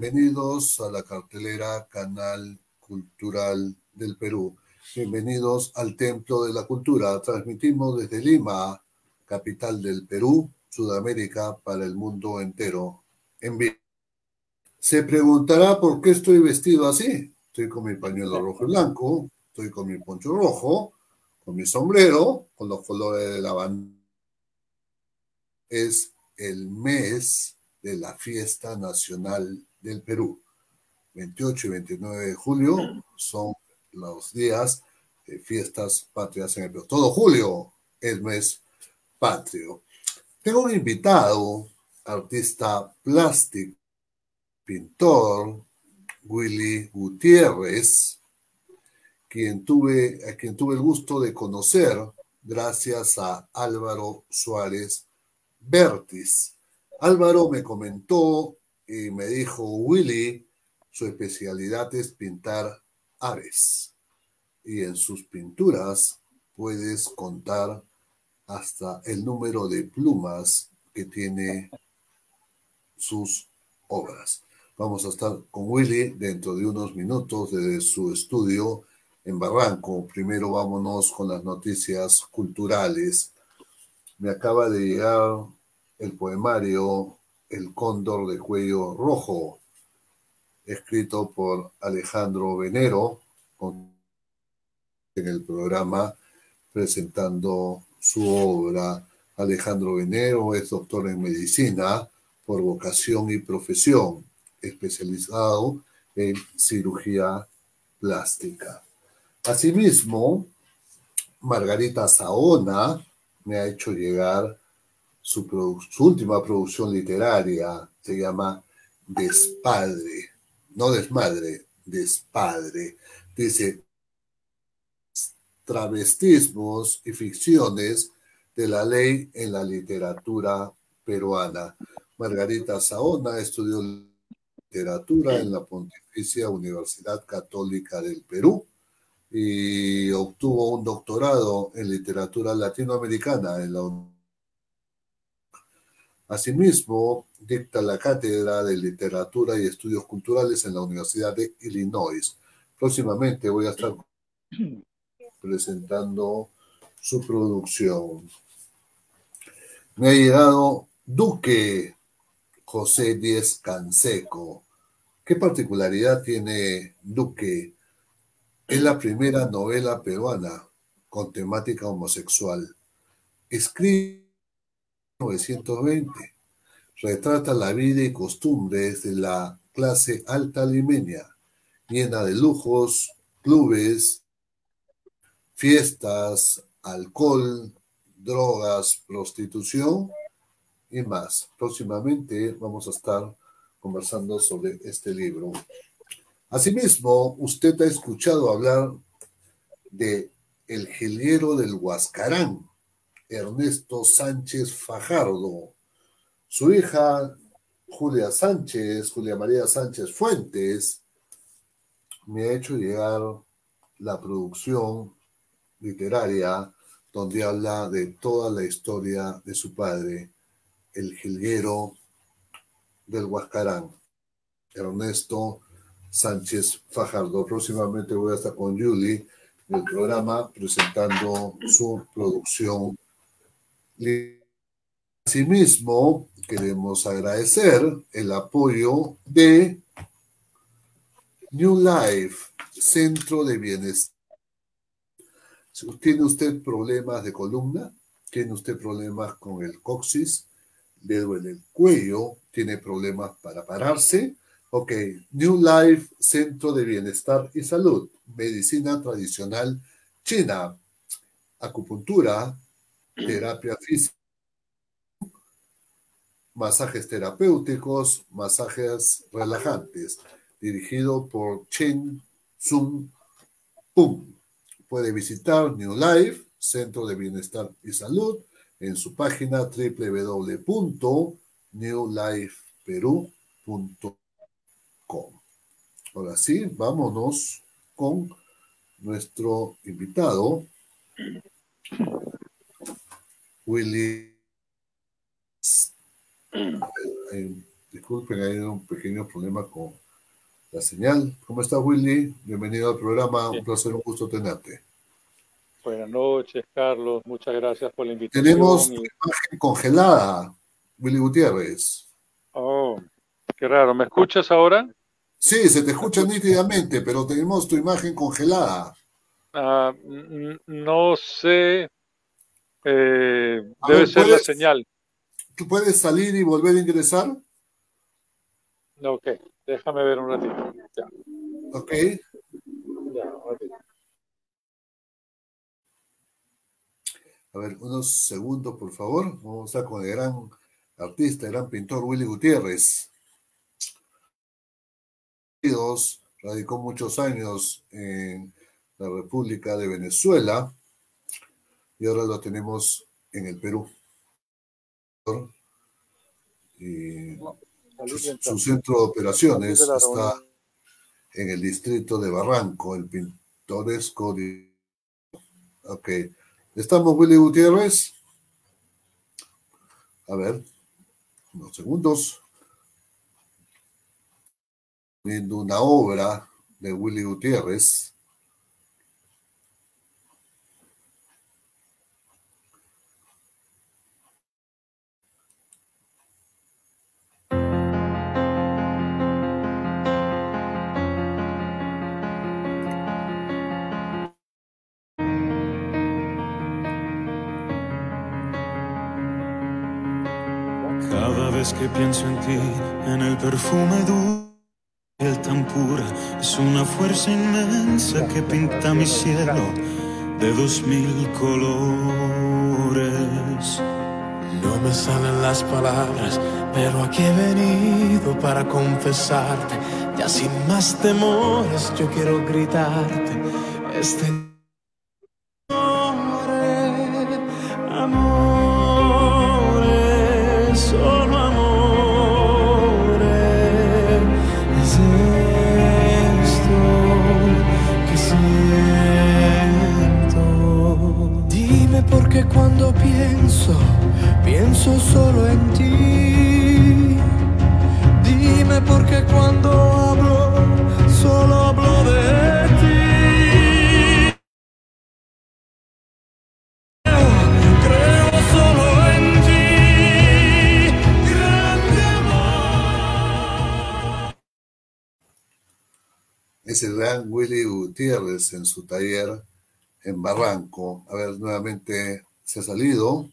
Bienvenidos a la cartelera Canal Cultural del Perú. Bienvenidos al Templo de la Cultura. Transmitimos desde Lima, capital del Perú, Sudamérica, para el mundo entero. En vivo. Se preguntará por qué estoy vestido así. Estoy con mi pañuelo rojo y blanco, estoy con mi poncho rojo, con mi sombrero, con los colores de la bandera. Es el mes de la fiesta nacional del Perú. 28 y 29 de julio son los días de fiestas patrias en el Perú. Todo julio es mes patrio. Tengo un invitado, artista plástico, pintor, Willy Gutiérrez, quien tuve, a quien tuve el gusto de conocer gracias a Álvaro Suárez Bertis. Álvaro me comentó y me dijo, Willy, su especialidad es pintar aves. Y en sus pinturas puedes contar hasta el número de plumas que tiene sus obras. Vamos a estar con Willy dentro de unos minutos desde su estudio en Barranco. Primero vámonos con las noticias culturales. Me acaba de llegar el poemario El cóndor de cuello rojo, escrito por Alejandro Venero en el programa presentando su obra. Alejandro Venero es doctor en medicina por vocación y profesión, especializado en cirugía plástica. Asimismo, Margarita Saona me ha hecho llegar su, última producción literaria, se llama Despadre, no desmadre, despadre. Dice, travestismos y ficciones de la ley en la literatura peruana. Margarita Saona estudió literatura en la Pontificia Universidad Católica del Perú y obtuvo un doctorado en literatura latinoamericana en la Asimismo, dicta la cátedra de literatura y estudios culturales en la Universidad de Illinois. Próximamente voy a estar presentando su producción. Me ha llegado Duque José Díez Canseco. ¿Qué particularidad tiene Duque? Es la primera novela peruana con temática homosexual. Escribe 1920. Retrata la vida y costumbres de la clase alta limeña, llena de lujos, clubes, fiestas, alcohol, drogas, prostitución y más. Próximamente vamos a estar conversando sobre este libro. Asimismo, usted ha escuchado hablar de El Giliero del Huascarán, Ernesto Sánchez Fajardo. Su hija Julia Sánchez, Julia María Sánchez Fuentes, me ha hecho llegar la producción literaria donde habla de toda la historia de su padre, el jilguero del Huascarán, Ernesto Sánchez Fajardo. Próximamente voy a estar con Julie en el programa presentando su producción Asimismo, queremos agradecer el apoyo de New Life, Centro de Bienestar. ¿Tiene usted problemas de columna? ¿Tiene usted problemas con el coxis? ¿Le duele el cuello? ¿Tiene problemas para pararse? Ok, New Life, Centro de Bienestar y Salud, Medicina Tradicional China, Acupuntura, terapia física, masajes terapéuticos, masajes relajantes, dirigido por Chen Sun Pum. Puede visitar New Life, Centro de Bienestar y Salud, en su página www.newlifeperú.com. Ahora sí, vámonos con nuestro invitado. Willy. Disculpen, hay un pequeño problema con la señal. ¿Cómo está Willy? Bienvenido al programa. Un placer, un gusto tenerte. Buenas noches, Carlos. Muchas gracias por la invitación. Tenemos imagen congelada, Willy Gutiérrez. Oh, qué raro. ¿Me escuchas ahora? Sí, se te escucha nítidamente, pero tenemos tu imagen congelada. Ah, no sé. Eh, debe ser la señal. ¿Tú puedes salir y volver a ingresar? Ok, déjame ver un ratito. Ok. Ya, A ver, unos segundos, por favor. Vamos a estar con el gran artista, el gran pintor Willy Gutiérrez. Radicó muchos años en la República de Venezuela y ahora lo tenemos en el Perú. Y su, centro de operaciones está en el distrito de Barranco, el pintoresco. Ok. ¿Estamos, Willy Gutiérrez? A ver, unos segundos. Viendo una obra de Willy Gutiérrez que pienso en ti, en el perfume dulce, el tan pura, es una fuerza inmensa que pinta mi cielo de dos mil colores. No me salen las palabras, pero aquí he venido para confesarte. Ya sin más temores, yo quiero gritarte. Este solo en ti. Dime por qué cuando hablo, solo hablo de ti. Creo solo en ti, grande. Es el gran Willy Gutiérrez en su taller en Barranco. A ver, nuevamente se ha salido.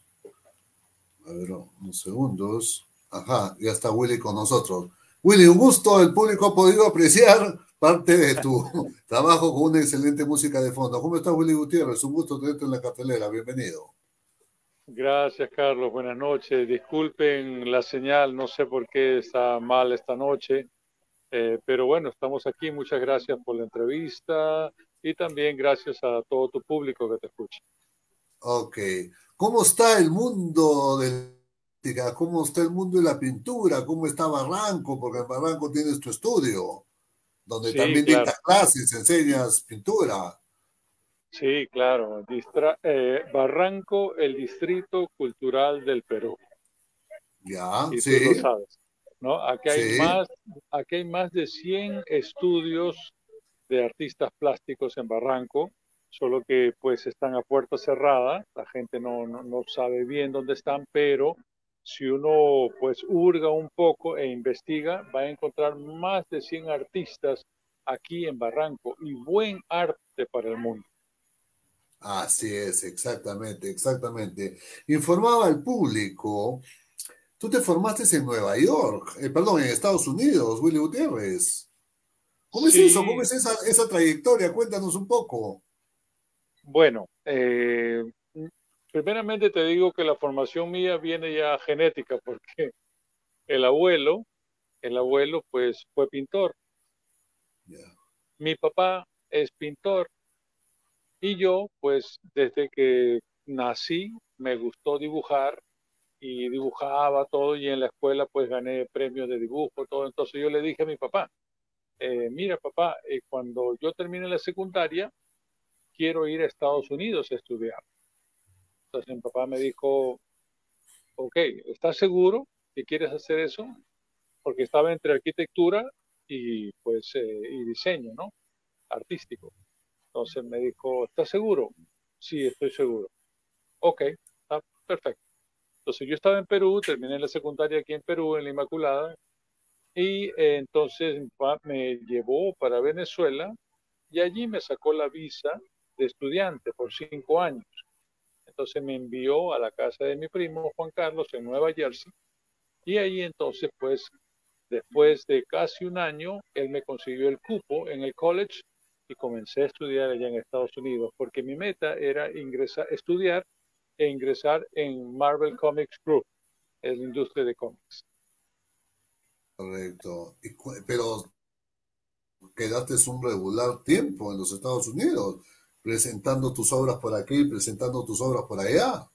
A ver, unos segundos. Ajá, ya está Willy con nosotros. Willy, un gusto. El público ha podido apreciar parte de tu trabajo con una excelente música de fondo. ¿Cómo estás, Willy Gutiérrez? Un gusto tenerte en la cartelera. Bienvenido. Gracias, Carlos. Buenas noches. Disculpen la señal, no sé por qué está mal esta noche, eh, pero bueno, estamos aquí. Muchas gracias por la entrevista y también gracias a todo tu público que te escucha. Ok. ¿Cómo está el mundo de ¿Cómo está el mundo de la pintura? ¿Cómo está Barranco? Porque en Barranco tienes tu estudio, donde también dictas clases, enseñas pintura. Sí, claro. Eh, Barranco, el Distrito Cultural del Perú. Ya, sí. Tú lo sabes. ¿no? Aquí, hay más, aquí hay más de 100 estudios de artistas plásticos en Barranco solo que pues están a puerta cerrada, la gente no, no, sabe bien dónde están, pero si uno pues hurga un poco e investiga, va a encontrar más de 100 artistas aquí en Barranco y buen arte para el mundo. Así es, exactamente, exactamente. Informaba al público, tú te formaste en Nueva York, eh, perdón, en Estados Unidos, Willy Gutiérrez. ¿Cómo es eso? ¿Cómo es esa, esa trayectoria? Cuéntanos un poco. Bueno, eh, primeramente te digo que la formación mía viene ya genética, porque el abuelo, el abuelo pues fue pintor. Mi papá es pintor y yo pues desde que nací me gustó dibujar y dibujaba todo y en la escuela pues gané premios de dibujo, todo. Entonces yo le dije a mi papá, eh, mira papá, eh, cuando yo termine la secundaria, quiero ir a Estados Unidos a estudiar. Entonces mi papá me dijo, ok, ¿estás seguro que quieres hacer eso? porque estaba entre arquitectura y pues eh, y diseño, ¿no? Artístico. Entonces me dijo, ¿estás seguro? Sí, estoy seguro. Ok, está perfecto. Entonces yo estaba en Perú, terminé la secundaria aquí en Perú, en la Inmaculada, y eh, entonces me llevó para Venezuela y allí me sacó la visa de estudiante por cinco años. Entonces me envió a la casa de mi primo Juan Carlos en Nueva Jersey y ahí entonces pues después de casi un año él me consiguió el cupo en el college y comencé a estudiar allá en Estados Unidos porque mi meta era ingresar, estudiar e ingresar en Marvel Comics Group, en la industria de cómics. Correcto. pero quedaste un regular tiempo en los Estados Unidos, presentando tus obras por aquí, presentando tus obras por allá.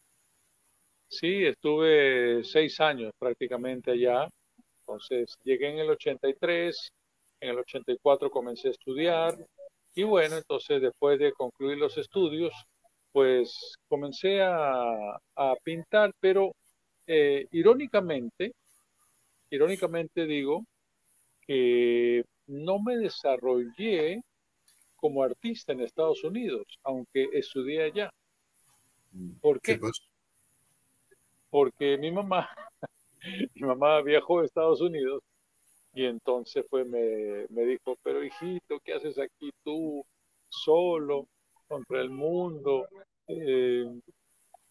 Sí, estuve seis años prácticamente allá. Entonces llegué en el 83, en el 84 comencé a estudiar y bueno, entonces después de concluir los estudios, pues comencé a, pintar, pero eh, irónicamente, irónicamente digo que no me desarrollé como artista en Estados Unidos, aunque estudié allá. Mm, ¿Por qué? Porque mi mamá, mi mamá viajó a Estados Unidos y entonces pues me, me dijo, pero hijito, ¿qué haces aquí tú solo? contra el mundo. Eh,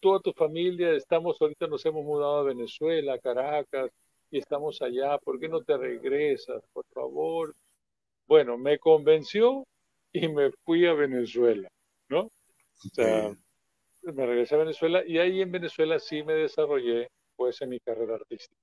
toda tu familia, estamos ahorita nos hemos mudado a Venezuela, Caracas, y estamos allá, ¿por qué no te regresas, por favor? Bueno, me convenció y me fui a Venezuela, ¿no? O sea, me regresé a Venezuela y ahí en Venezuela sí me desarrollé, pues, en mi carrera artística.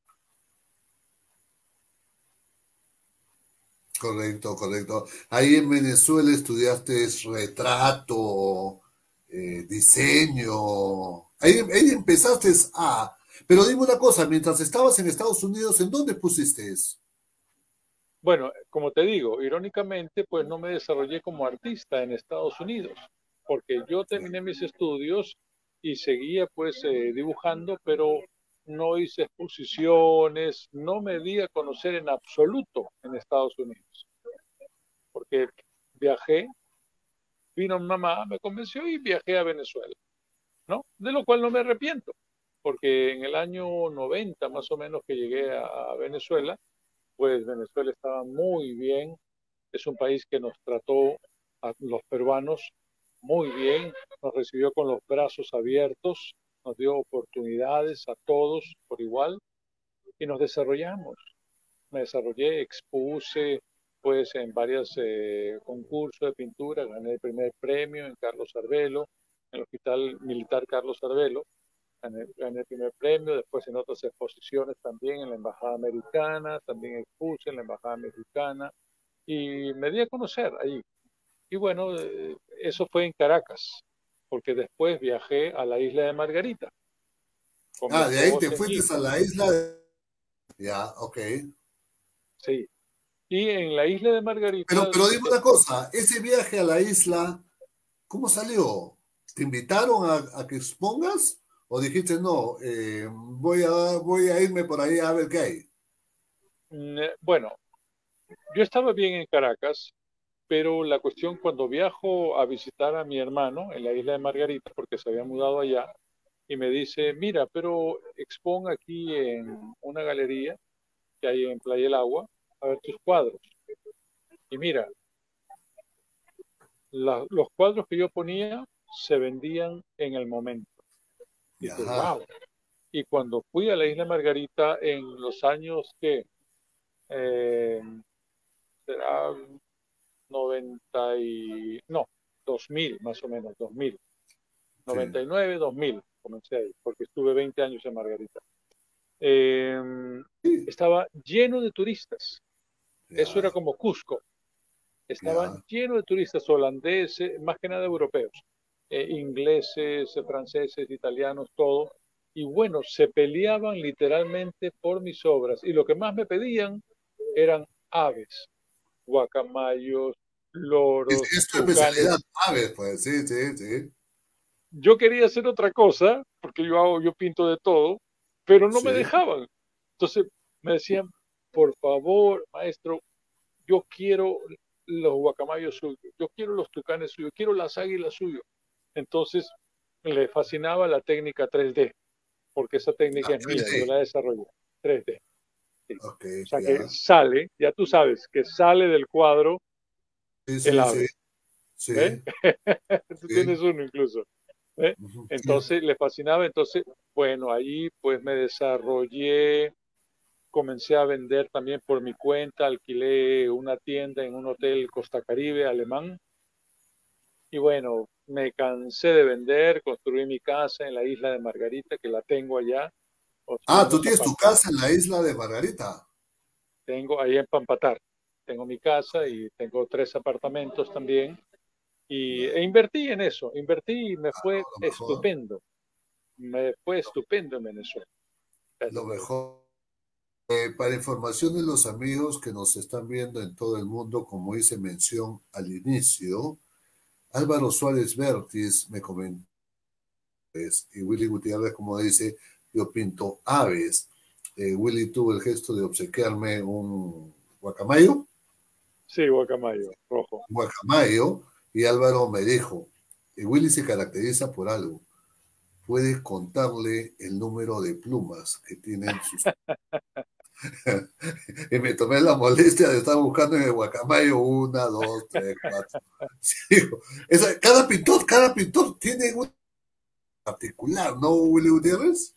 Correcto, correcto. Ahí en Venezuela estudiaste retrato, eh, diseño. Ahí, ahí, empezaste a... Pero dime una cosa, mientras estabas en Estados Unidos, ¿en dónde pusiste eso? Bueno, como te digo, irónicamente, pues no me desarrollé como artista en Estados Unidos, porque yo terminé mis estudios y seguía pues eh, dibujando, pero no hice exposiciones, no me di a conocer en absoluto en Estados Unidos. Porque viajé, vino mi mamá, me convenció y viajé a Venezuela, ¿no? De lo cual no me arrepiento, porque en el año 90 más o menos que llegué a Venezuela, pues Venezuela estaba muy bien, es un país que nos trató a los peruanos muy bien, nos recibió con los brazos abiertos, nos dio oportunidades a todos por igual y nos desarrollamos. Me desarrollé, expuse pues en varios eh, concursos de pintura, gané el primer premio en Carlos Arbelo, en el Hospital Militar Carlos Arbelo, gané, gané, el primer premio, después en otras exposiciones también en la Embajada Americana, también expuse en la Embajada Mexicana y me di a conocer ahí. Y bueno, eh, eso fue en Caracas porque después viajé a la isla de Margarita. Ah, de ahí te fuiste a la isla de... Ya, ok. Sí. Y en la isla de Margarita... Pero, pero dime una cosa, ese viaje a la isla, ¿cómo salió? ¿Te invitaron a, que expongas? ¿O dijiste, no, eh, voy, a, voy a irme por ahí a ver qué hay? Mm, eh, bueno, yo estaba bien en Caracas, pero la cuestión cuando viajo a visitar a mi hermano en la isla de Margarita, porque se había mudado allá, y me dice, mira, pero expon aquí en una galería que hay en Playa del Agua, a ver tus cuadros. Y mira, los cuadros que yo ponía se vendían en el momento. Y, y cuando fui a la isla Margarita en los años que, eh, será 90 y, no, 2000 más o menos, 2000. 99, 2000 comencé ahí, porque estuve 20 años en Margarita. Em, estaba lleno de turistas. Eso era como Cusco. Estaba lleno de turistas holandeses, más que nada europeos, eh, ingleses, franceses, italianos, todo. Y bueno, se peleaban literalmente por mis obras. Y lo que más me pedían eran aves, guacamayos, loros. Es, especialidad, aves, pues, sí, sí, sí. Yo quería hacer otra cosa, porque yo hago, yo pinto de todo, pero no me dejaban. Entonces me decían, por favor, maestro, yo quiero los guacamayos suyos, yo quiero los tucanes suyos, quiero las águilas suyos. Entonces le fascinaba la técnica 3D, porque esa técnica es mía, yo la desarrollé, 3D. o sea que sale, ya tú sabes, que sale del cuadro el ave. Sí. ¿Eh? tú tienes uno incluso. ¿eh? Entonces le fascinaba, entonces, bueno, ahí pues me desarrollé, comencé a vender también por mi cuenta, alquilé una tienda en un hotel Costa Caribe alemán y bueno, me cansé de vender, construí mi casa en la isla de Margarita, que la tengo allá. Ah, tú tienes tu casa en la isla de Margarita. Tengo ahí en Pampatar. Tengo mi casa y tengo tres apartamentos también. Y e invertí en eso, invertí y me ah, fue estupendo. Me fue estupendo en Venezuela. Lo mejor. Eh, para información de los amigos que nos están viendo en todo el mundo, como hice mención al inicio, Álvaro Suárez Vértiz me comentó, y Willy Gutiérrez, como dice, yo pinto aves. Eh, Willy tuvo el gesto de obsequiarme un guacamayo. Sí, guacamayo, rojo. Guacamayo, y Álvaro me dijo, y Willy se caracteriza por algo, puede contarle el número de plumas que tienen sus... y me tomé la molestia de estar buscando en el guacamayo una, dos, tres, cuatro. cada pintor, cada pintor tiene un particular, ¿no, Willy Gutiérrez?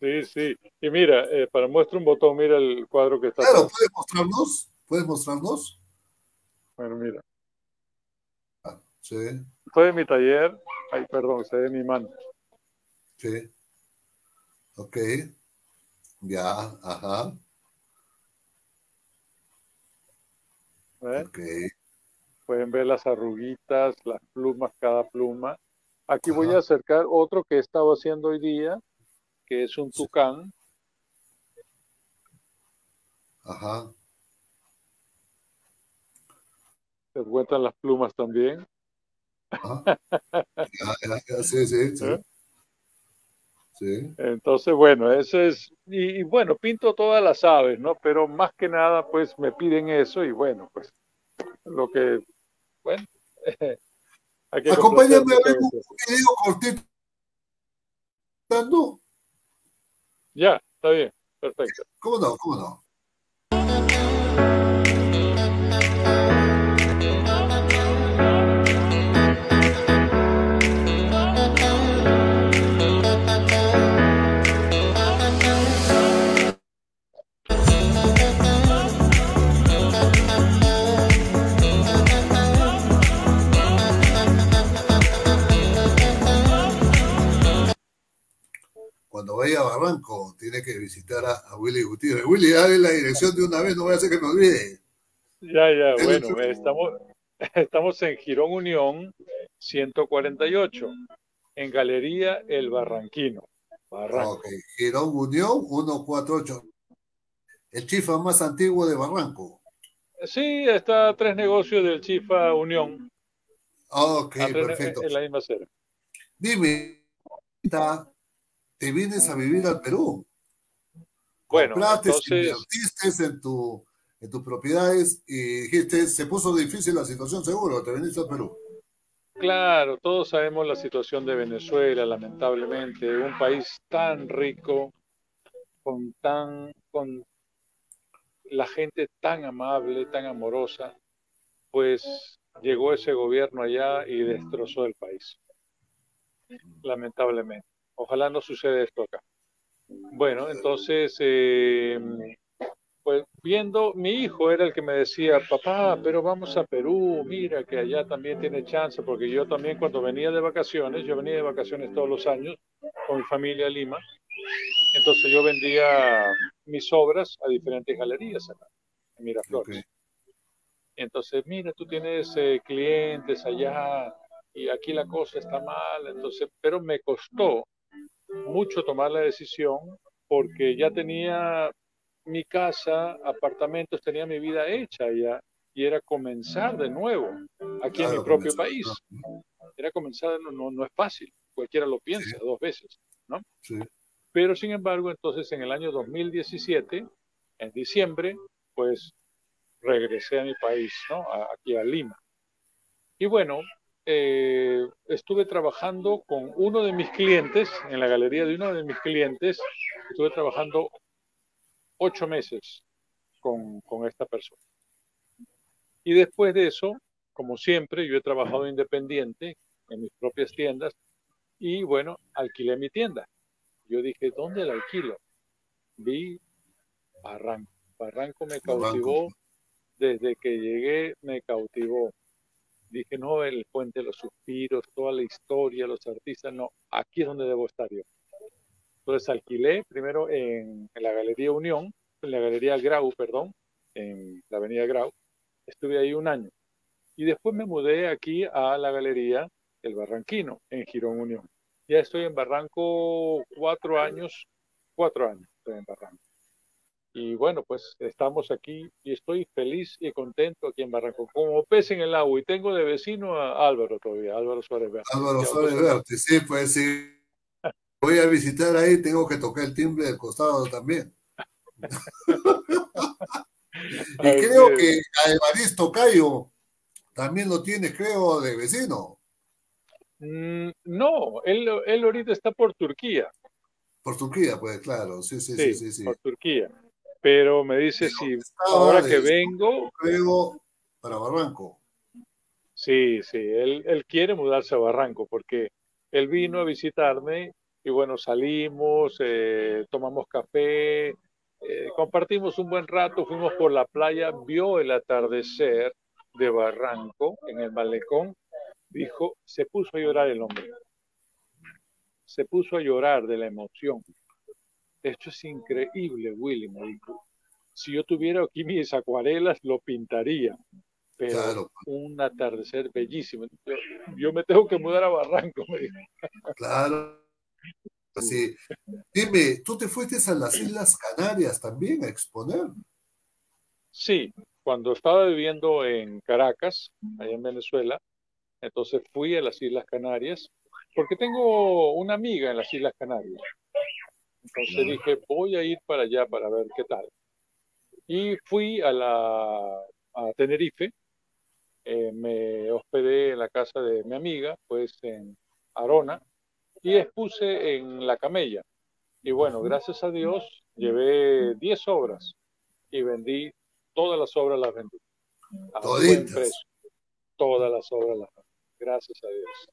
Sí, sí. Y mira, eh, para muestra un botón, mira el cuadro que está. Claro, ¿puedes mostrarnos? ¿Puedes mostrarnos? Bueno, mira. Ah, sí. Estoy en mi taller. Ay, perdón, se ve mi mano. Sí. Ok. Ya, ajá. Pueden ver las arruguitas, las plumas, cada pluma. Aquí voy a acercar otro que he estado haciendo hoy día, que es un tucán. Ajá. Se encuentran las plumas también. sí, sí, sí. ¿Eh? Sí. Entonces, bueno, eso es, y, bueno, pinto todas las aves, ¿no? Pero más que nada, pues me piden eso y bueno, pues lo que, bueno, Acompáñame a ver un video cortito. Ya, está bien, perfecto. ¿Cómo no? ¿Cómo no? Cuando vaya a Barranco, tiene que visitar a, Willy Gutiérrez. Willy, dale la dirección de una vez, no voy a hacer que me olvide. Ya, ya, bueno, estamos, estamos en Girón Unión 148, en Galería El Barranquino. Barranco. Ok, Girón Unión 148. El chifa más antiguo de Barranco. Sí, está tres negocios del chifa Unión. Ok, perfecto. En la misma acera. Dime, está te vienes a vivir al Perú. Bueno, entonces... invertiste en, tu, en tus propiedades y dijiste, se puso difícil la situación, seguro, te viniste al Perú. Claro, todos sabemos la situación de Venezuela, lamentablemente, un país tan rico, con tan, con la gente tan amable, tan amorosa, pues llegó ese gobierno allá y destrozó el país, lamentablemente. Ojalá no suceda esto acá. Bueno, entonces, eh, pues viendo, mi hijo era el que me decía, papá, pero vamos a Perú, mira que allá también tiene chance, porque yo también cuando venía de vacaciones, yo venía de vacaciones todos los años con mi familia a Lima, entonces yo vendía mis obras a diferentes galerías acá, en Miraflores. Entonces, mira, tú tienes eh, clientes allá y aquí la cosa está mal, entonces, pero me costó mucho tomar la decisión porque ya tenía mi casa, apartamentos, tenía mi vida hecha ya y era comenzar de nuevo aquí en mi propio país. Era comenzar, no, no es fácil, cualquiera lo piensa dos veces, ¿no? Pero sin embargo, entonces en el año 2017, en diciembre, pues regresé a mi país, ¿no? aquí a Lima. Y bueno, eh, estuve trabajando con uno de mis clientes, en la galería de uno de mis clientes, estuve trabajando ocho meses con, con esta persona. Y después de eso, como siempre, yo he trabajado independiente en mis propias tiendas y bueno, alquilé mi tienda. Yo dije, ¿dónde la alquilo? Vi Barranco. Barranco me cautivó. Desde que llegué me cautivó. Dije, no, el puente de los suspiros, toda la historia, los artistas, no, aquí es donde debo estar yo. Entonces alquilé primero en, la Galería Unión, en la Galería Grau, perdón, en la Avenida Grau. Estuve ahí un año. Y después me mudé aquí a la Galería El Barranquino, en Girón Unión. Ya estoy en Barranco cuatro años, cuatro años estoy en Barranco. Y bueno, pues estamos aquí y estoy feliz y contento aquí en Barranco, como pez en el agua. Y tengo de vecino a Álvaro todavía, Álvaro Suárez Verde. Álvaro Suárez Verde, sí, pues sí. Voy a visitar ahí, tengo que tocar el timbre del costado también. y creo que a Evaristo Cayo también lo tiene, creo, de vecino. Mm, no, él, él ahorita está por Turquía. Por Turquía, pues claro, sí, sí, sí, sí, sí. Por Turquía pero me dice si ahora que vengo... Creo para Barranco. Sí, sí, él, él quiere mudarse a Barranco porque él vino a visitarme y bueno, salimos, eh, tomamos café, eh, compartimos un buen rato, fuimos por la playa, vio el atardecer de Barranco en el malecón, dijo, se puso a llorar el hombre, se puso a llorar de la emoción. Esto es increíble, Willy, Si yo tuviera aquí mis acuarelas, lo pintaría. Pero un atardecer bellísimo. Yo, me tengo que mudar a Barranco, me dijo. Claro. Sí. Dime, ¿tú te fuiste a las Islas Canarias también a exponer? Sí, cuando estaba viviendo en Caracas, allá en Venezuela, entonces fui a las Islas Canarias, porque tengo una amiga en las Islas Canarias. Entonces dije, voy a ir para allá para ver qué tal. Y fui a, la, a Tenerife, eh, me hospedé en la casa de mi amiga, pues en Arona, y expuse en La Camella. Y bueno, gracias a Dios, llevé 10 obras y vendí, todas las obras las vendí. A buen precio. Todas las obras las vendí. Gracias a Dios.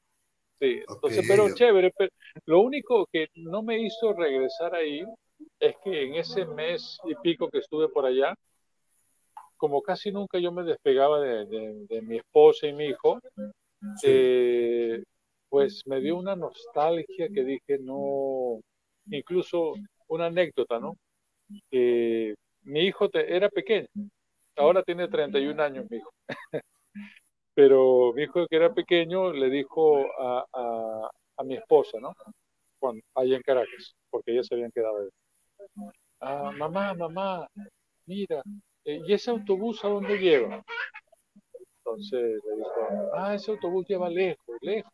Sí, entonces, pero chévere. lo único que no me hizo regresar ahí es que en ese mes y pico que estuve por allá, como casi nunca yo me despegaba de, mi esposa y mi hijo, eh, pues me dio una nostalgia que dije, no, incluso una anécdota, ¿no? mi hijo era pequeño, ahora tiene 31 años mi hijo. pero mi hijo que era pequeño le dijo a, a, mi esposa, ¿no? Cuando, en Caracas, porque ellos se habían quedado ahí. Ah, mamá, mamá, mira, eh, ¿y ese autobús a dónde lleva? Entonces le dijo, ah, ese autobús lleva lejos, lejos.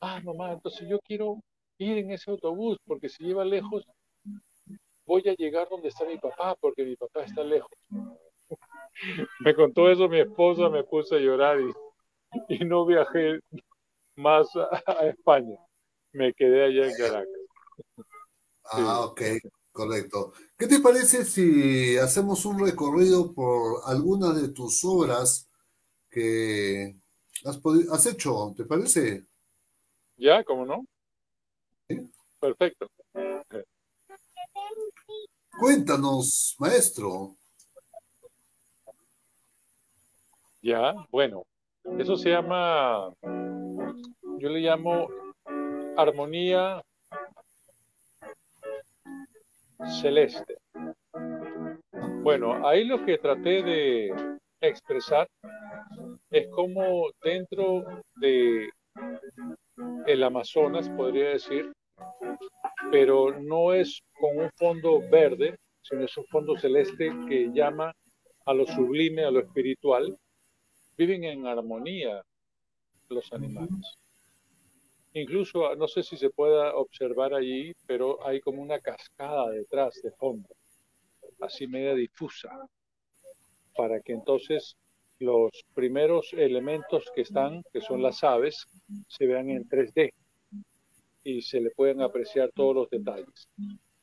Ah, mamá, entonces yo quiero ir en ese autobús, porque si lleva lejos, voy a llegar donde está mi papá, porque mi papá está lejos me contó eso mi esposa, me puse a llorar y, no viajé más a, España. Me quedé allá en Caracas. Ah, ok, correcto. ¿Qué te parece si hacemos un recorrido por algunas de tus obras que has, has hecho? ¿Te parece? Ya, ¿cómo no? Perfecto. Cuéntanos, maestro. Ya, bueno, eso se llama, yo le llamo armonía celeste. Bueno, ahí lo que traté de expresar es como dentro de el Amazonas, podría decir, pero no es con un fondo verde, sino es un fondo celeste que llama a lo sublime, a lo espiritual, viven en armonía los animales. Incluso, no sé si se pueda observar allí, pero hay como una cascada detrás de fondo. así media difusa, para que entonces los primeros elementos que están, que son las aves, se vean en 3D y se le pueden apreciar todos los detalles.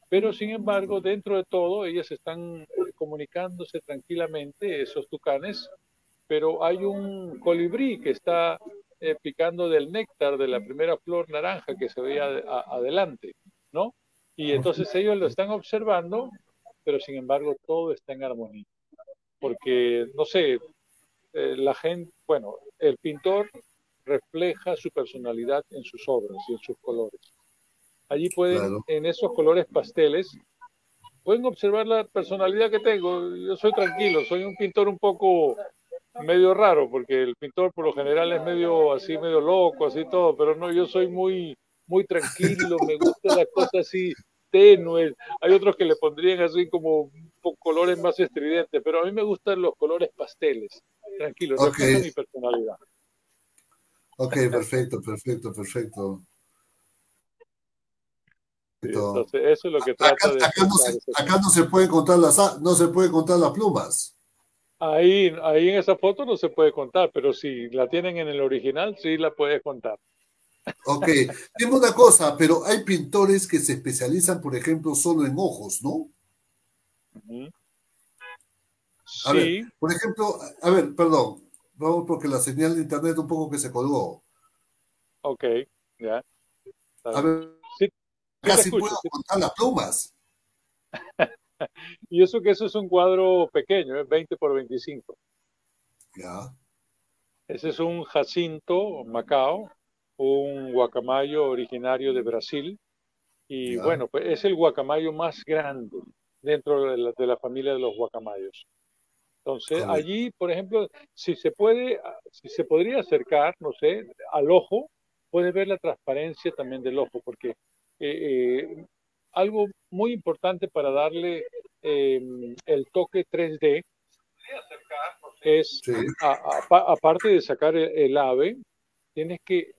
Pero sin embargo, dentro de todo, ellas están comunicándose tranquilamente, esos tucanes, pero hay un colibrí que está eh, picando del néctar de la primera flor naranja que se veía adelante, ¿no? Y entonces ellos lo están observando, pero sin embargo todo está en armonía. Porque, no sé, eh, la gente, bueno, el pintor refleja su personalidad en sus obras y en sus colores. Allí pueden, en esos colores pasteles, pueden observar la personalidad que tengo. Yo soy tranquilo, soy un pintor un poco medio raro, porque el pintor por lo general es medio así, medio loco, así todo, pero no, yo soy muy, muy tranquilo, me gusta las cosas así tenues. Hay otros que le pondrían así como colores más estridentes, pero a mí me gustan los colores pasteles, tranquilo, okay. mi personalidad. Ok, perfecto, perfecto, perfecto. entonces, eso es lo que trata acá, de. Acá no, se, acá no se puede contar las no se puede contar las plumas. Ahí, ahí en esa foto no se puede contar, pero si la tienen en el original, sí la puedes contar. Ok, dime una cosa, pero hay pintores que se especializan, por ejemplo, solo en ojos, ¿no? A ver, por ejemplo, a ver, perdón, vamos porque la señal de internet un poco que se colgó. Ok, ya. A ver, casi puedo contar las plumas. y eso que eso es un cuadro pequeño, es 20 por 25. Ya. Ese es un Jacinto Macao, un guacamayo originario de Brasil. Y bueno, pues es el guacamayo más grande dentro de la, familia de los guacamayos. Entonces, allí, por ejemplo, si se puede, si se podría acercar, no sé, al ojo, puede ver la transparencia también del ojo, porque eh, eh, algo muy importante para darle em, el toque 3D es, aparte de sacar el, ave, tienes que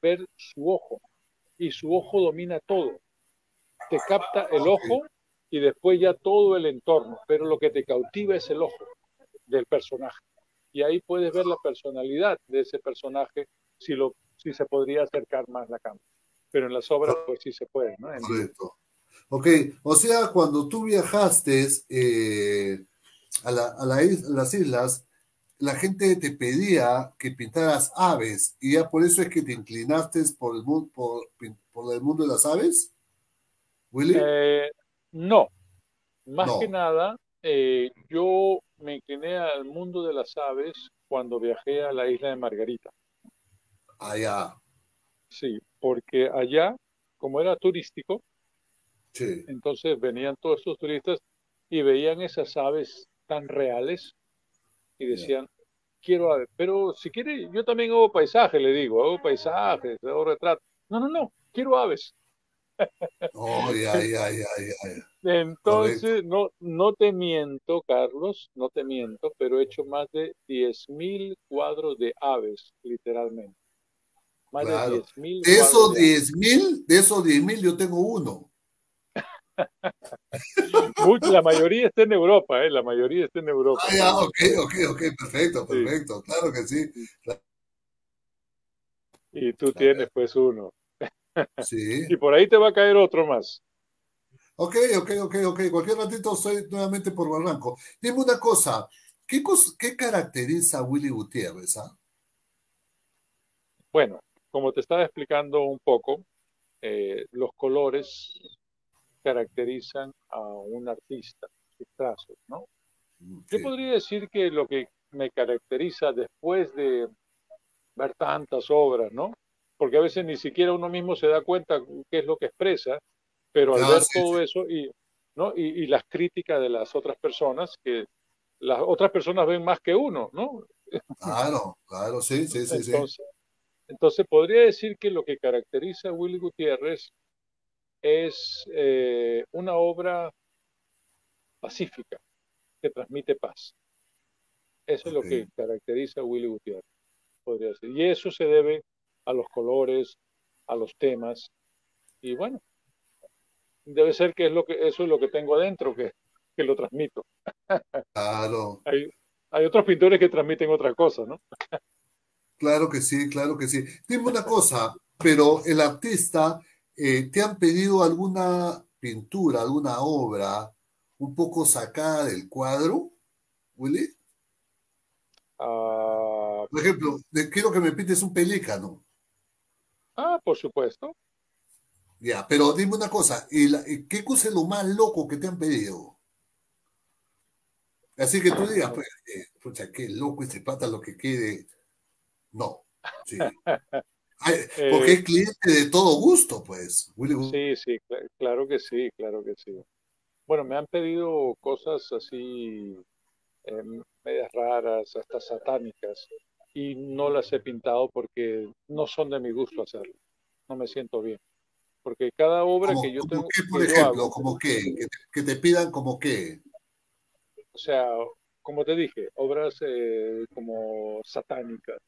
ver su ojo, y su ojo domina todo. Te capta el ojo y después ya todo el entorno, pero lo que te cautiva es el ojo del personaje. Y ahí puedes ver la personalidad de ese personaje si, lo, si se podría acercar más la cámara. Pero en las obras, pues sí se puede, ¿no? Ok, o sea, cuando tú viajaste eh, a, la, a, las islas, la gente te pedía que pintaras aves y ya por eso es que te inclinaste por el, por, por el mundo de las aves, Willy. Eh, no, más que nada, eh, yo me incliné al mundo de las aves cuando viajé a la isla de Margarita. Allá. Sí, porque allá, como era turístico, entonces venían todos esos turistas y veían esas aves tan reales y decían, quiero aves. Pero si quiere, yo también hago paisaje, le digo, hago paisajes, hago retratos. No, no, no, quiero aves. Oh, ya, ya, ya, Entonces, no, no te miento, Carlos, no te miento, pero he hecho más de 10.000 cuadros de aves, literalmente. Más de 10.000. De esos 10.000, de esos 10.000 yo tengo uno. La mayoría está en Europa, ¿eh? La mayoría está en Europa. Ah, ya, ok, ok, ok, perfecto, perfecto, claro que sí. Y tú tienes pues uno. Sí. y por ahí te va a caer otro más. Ok, ok, ok, ok. Cualquier ratito estoy nuevamente por Barranco. Dime una cosa, ¿qué, qué caracteriza a Willy Gutiérrez? Ah? Bueno, como te estaba explicando un poco, eh, los colores caracterizan a un artista, sus trazos, ¿no? Yo podría decir que lo que me caracteriza después de ver tantas obras, ¿no? porque a veces ni siquiera uno mismo se da cuenta qué es lo que expresa, pero al ver todo eso y, ¿no? Y, las críticas de las otras personas, que las otras personas ven más que uno, ¿no? Claro, claro, sí, sí, sí. Entonces, sí. entonces podría decir que lo que caracteriza a Willy Gutiérrez es eh, una obra pacífica, que transmite paz. Eso es lo que caracteriza a Willy Gutiérrez, podría decir. Y eso se debe a los colores, a los temas. Y bueno, debe ser que, es lo que eso es lo que tengo adentro, que que lo transmito. Claro. hay, hay otros pintores que transmiten otra cosa, ¿no? Claro que sí, claro que sí. Dime una cosa, pero el artista, eh, ¿te han pedido alguna pintura, alguna obra un poco sacada del cuadro, Willy? Ah, Por ejemplo, quiero que me pintes un pelícano. ah, por supuesto. Ya, pero dime una cosa, ¿y la- ¿qué cosa es lo más loco que te han pedido? Así que tú digas, pues, eh, pucha, qué loco este pata lo que quiere. No, sí. Ay, porque Eh, es cliente de todo gusto, pues. Sí, sí, cl- claro que sí, claro que sí. Bueno, me han pedido cosas así eh, medias raras, hasta satánicas, y no las he pintado porque no son de mi gusto hacerlo. No me siento bien. Porque cada obra que yo tengo, qué, por que ejemplo, hago, como qué, que te, que te pidan como qué. o sea, como te dije, obras eh, como satánicas,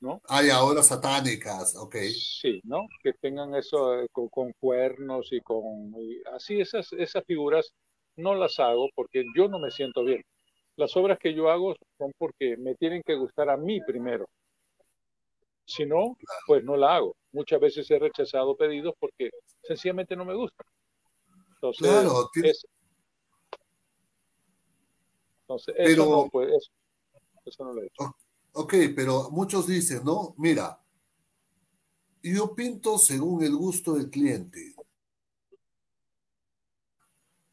¿no? Hay ahora satánicas, ok. Sí, ¿no? Que tengan eso eh, con, con cuernos y con... y así esas, esas figuras no las hago porque yo no me siento bien. Las obras que yo hago son porque me tienen que gustar a mí primero. Si no, pues no la hago. Muchas veces he rechazado pedidos porque sencillamente no me gustan. Entonces, Claro, ti- es- entonces eso no, pues eso, eso no lo he hecho. Ok, pero muchos dicen, ¿no? Mira, yo pinto según el gusto del cliente.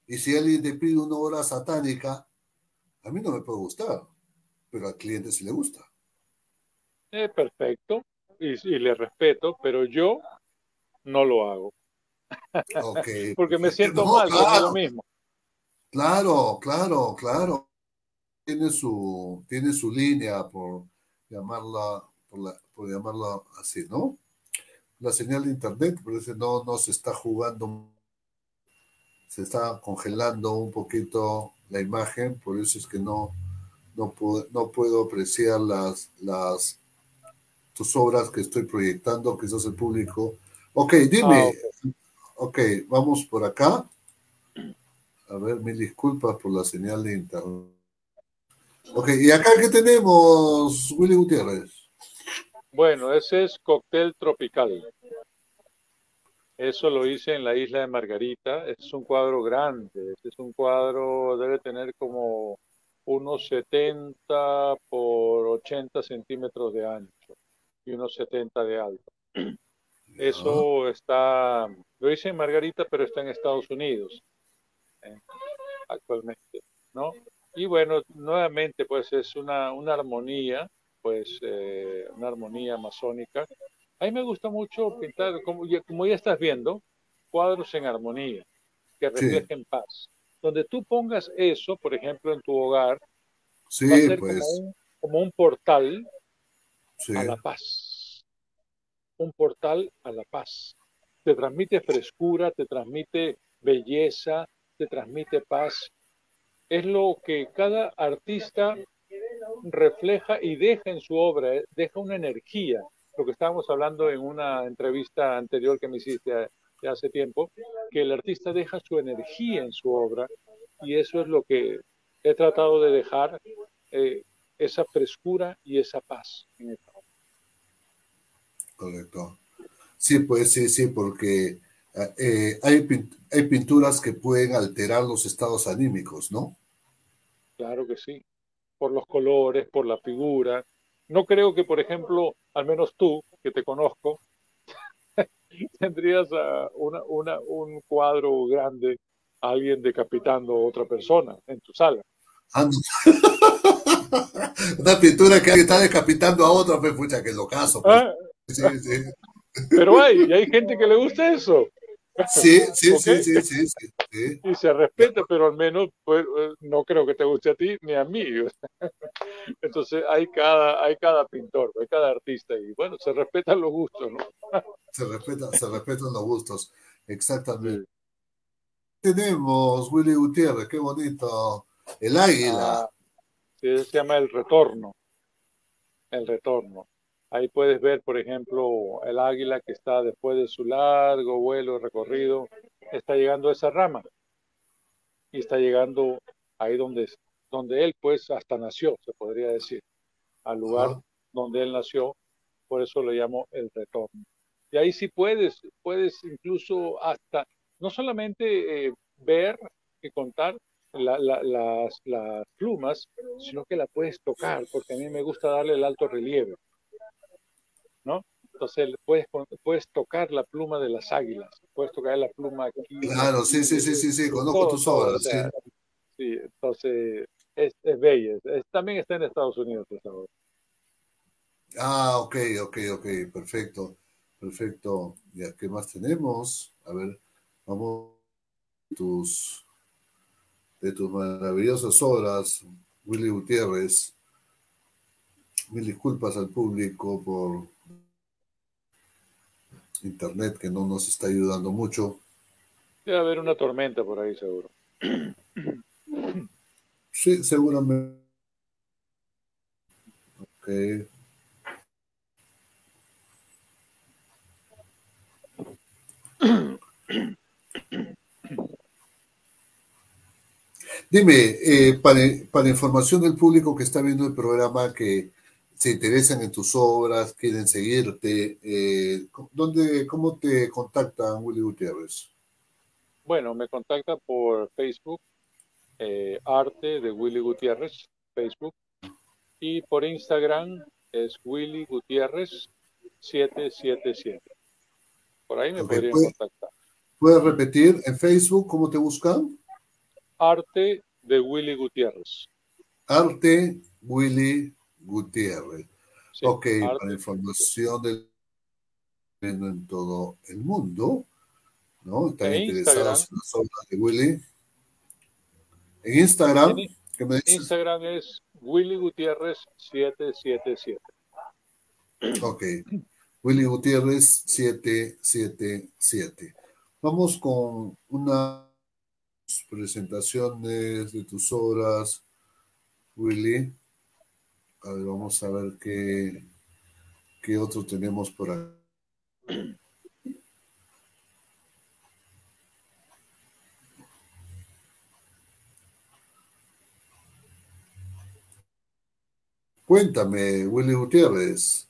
Y si alguien te pide una obra satánica, a mí no me puede gustar, pero al cliente sí le gusta. Eh, perfecto, y, y le respeto, pero yo no lo hago. Porque me siento No, mal claro, mismo. claro, claro, claro. Tiene su, tiene su línea, por llamarla, por, la- por llamarla así, ¿no? La señal de internet, parece no, no se está jugando, se está congelando un poquito la imagen, por eso es que no, no, puedo, no puedo apreciar las, las tus obras que estoy proyectando, quizás el público. Ok, dime, Ah, ok, vamos por acá. A ver, mil disculpas por la señal de internet. Ok, ¿y acá qué tenemos, Willy Gutiérrez? Bueno, ese es cóctel tropical. Eso lo hice en la isla de Margarita. Es un cuadro grande. Este es un cuadro, debe tener como unos 70 por 80 centímetros de ancho y unos 70 de alto. Eso está, lo hice en Margarita, pero está en Estados Unidos eh, actualmente, ¿no? Y bueno, nuevamente, pues es una, una armonía, pues eh, una armonía masónica. A mí me gusta mucho pintar, como ya, como ya estás viendo, cuadros en armonía, que Sí. reflejen paz. Donde tú pongas eso, por ejemplo, en tu hogar, Sí, va a ser pues, como, un, como un portal sí, a la paz. Un portal a la paz. Te transmite frescura, te transmite belleza, te transmite paz. Es lo que cada artista refleja y deja en su obra, eh, deja una energía. Lo que estábamos hablando en una entrevista anterior que me hiciste eh, hace tiempo, que el artista deja su energía en su obra y eso es lo que he tratado de dejar, eh, esa frescura y esa paz en obra. correcto. Sí, pues sí, sí, porque eh, hay, hay pinturas que pueden alterar los estados anímicos, ¿no? Claro que sí, por los colores, por la figura. No creo que, por ejemplo, al menos tú, que te conozco, tendrías una, una, un cuadro grande, alguien decapitando a otra persona en tu sala. Ah. Una pintura que está decapitando a otra, pues, pucha, que. Pues. Ah, Sí, sí. pero hay, y hay gente que le gusta eso Sí, sí, sí, sí, sí, sí, sí. y se respeta, pero al menos pues, eh, no creo que te guste a ti ni a mí. Entonces hay cada, hay cada pintor, hay cada artista y bueno, se respetan los gustos, ¿no? Se respeta, se respetan los gustos. Exactamente. Tenemos Willy Gutiérrez, qué bonito. El águila. Ah, sí, se llama El Retorno. El Retorno. Ahí puedes ver, por ejemplo, el águila que está después de su largo vuelo recorrido, está llegando a esa rama. y está llegando ahí donde, donde él pues hasta nació, se podría decir, al lugar donde él nació, por eso lo llamo el retorno. Y ahí sí puedes, puedes incluso hasta, no solamente eh, ver y contar las, las plumas, sino que la puedes tocar, porque a mí me gusta darle el alto relieve. ¿No? Entonces puedes, puedes tocar la pluma de las águilas, puedes tocar la pluma aquí. Claro, sí, sí, sí, sí, sí, conozco tus obras. sí. entonces es, es bella. también está en Estados Unidos esa obra. Ah, ok, ok, ok, perfecto, perfecto. ¿Ya qué más tenemos? A ver, vamos tus de tus maravillosas obras, Willy Gutiérrez. Mil disculpas al público por internet que no nos está ayudando mucho. Debe haber una tormenta por ahí, seguro. Sí, seguramente. Ok. Dime, eh, para, para, información del público que está viendo el programa, que se interesan en tus obras, quieren seguirte, eh, ¿dónde, ¿cómo te contactan Willy Gutiérrez? Bueno, me contacta por Facebook, eh, Arte de Willy Gutiérrez, Facebook, y por Instagram es Willy Gutiérrez 777. Por ahí me podrían contactar. ¿Puedes repetir en Facebook cómo te buscan? Arte de Willy Gutiérrez. Arte Willy Gutiérrez. ok, para información del en todo el mundo, ¿no? Están interesados en las obras de Willy. En Instagram, ¿qué me dices? Instagram es Willy Gutiérrez 777. Ok, Willy Gutiérrez 777. Vamos con unas presentaciones de tus obras, Willy. A ver, vamos a ver qué, qué otro tenemos por ahí. Cuéntame, Willy Gutiérrez,